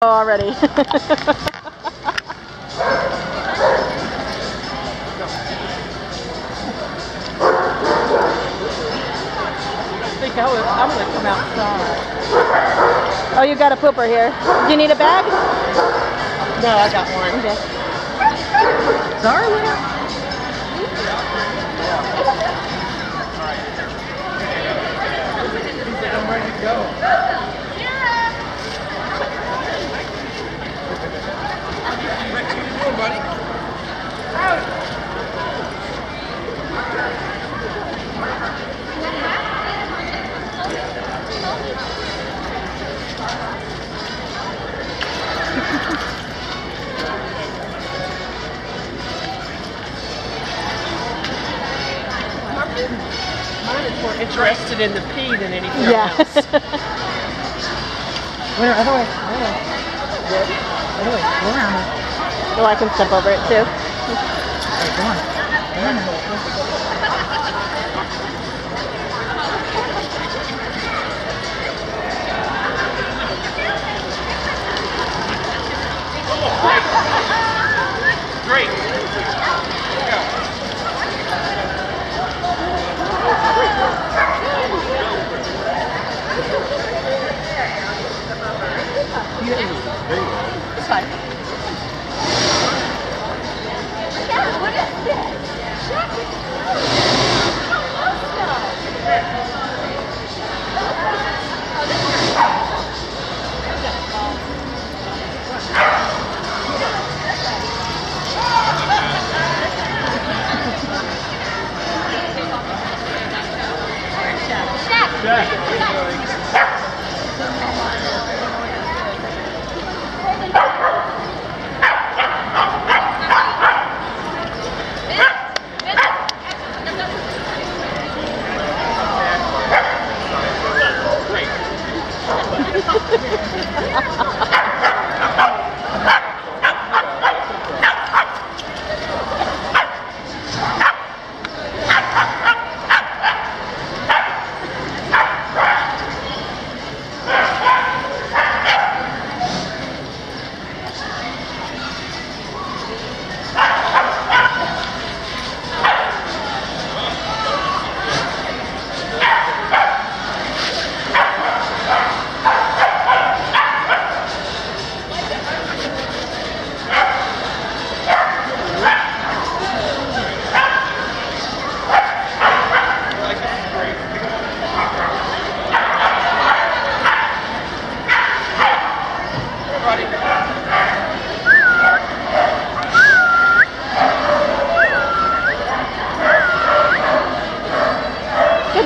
already. I think I was, I'm gonna come outside. oh, you got a pooper here. Do you need a bag? No, I got one. Okay. Zara went out. He said, I'm ready to go. Interested in the pee than anything Yeah. else. Where, other way, other way. Other way, go around. well, I can step over it too. Hey, come on. Come on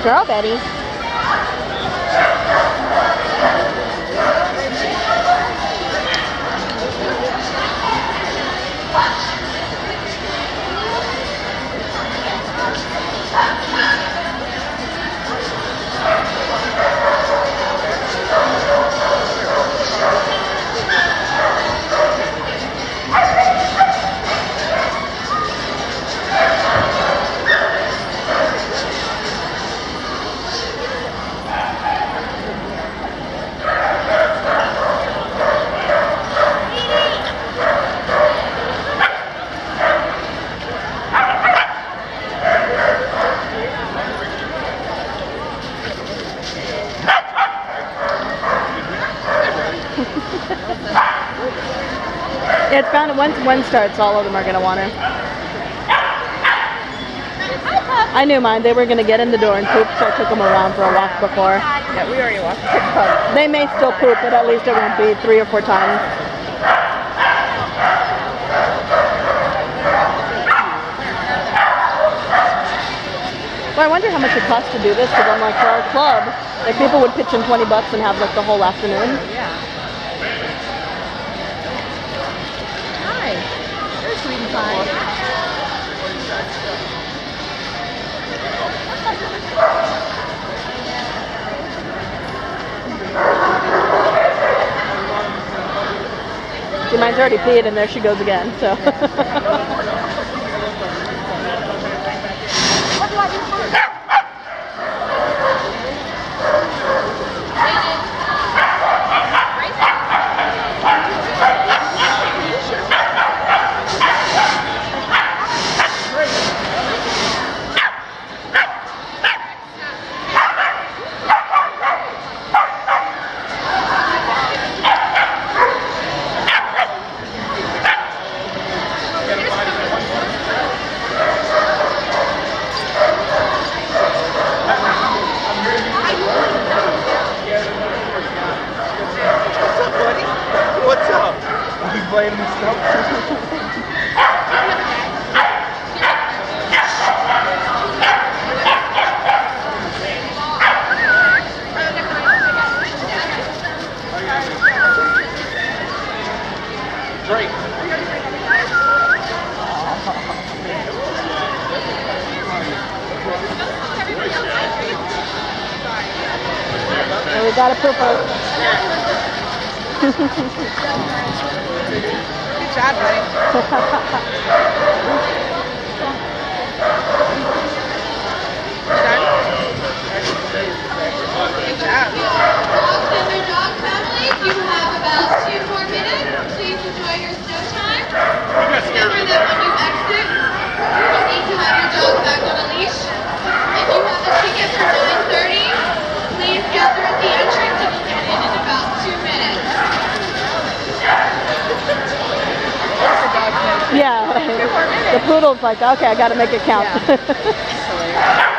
girl, Beddy. Once one starts, all of them are gonna want her. I knew mine. They were gonna get in the door and poop, so I took them around for a walk before. Yeah, we already walked the. They may still poop, but at least it won't be three or four times. Well, I wonder how much it costs to do this, because I'm like, for our club, like people would pitch in 20 bucks and have like the whole afternoon. Mine's already peed, and there she goes again, so. playing him stuff. we gotta poop out. Good job, buddy. The poodle's like, okay, I got to make it count. Yeah.